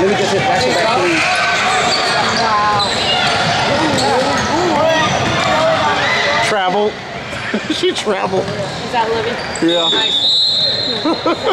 Let me just hit back to back three. Travel. she traveled. Is that Libby? Yeah. Nice.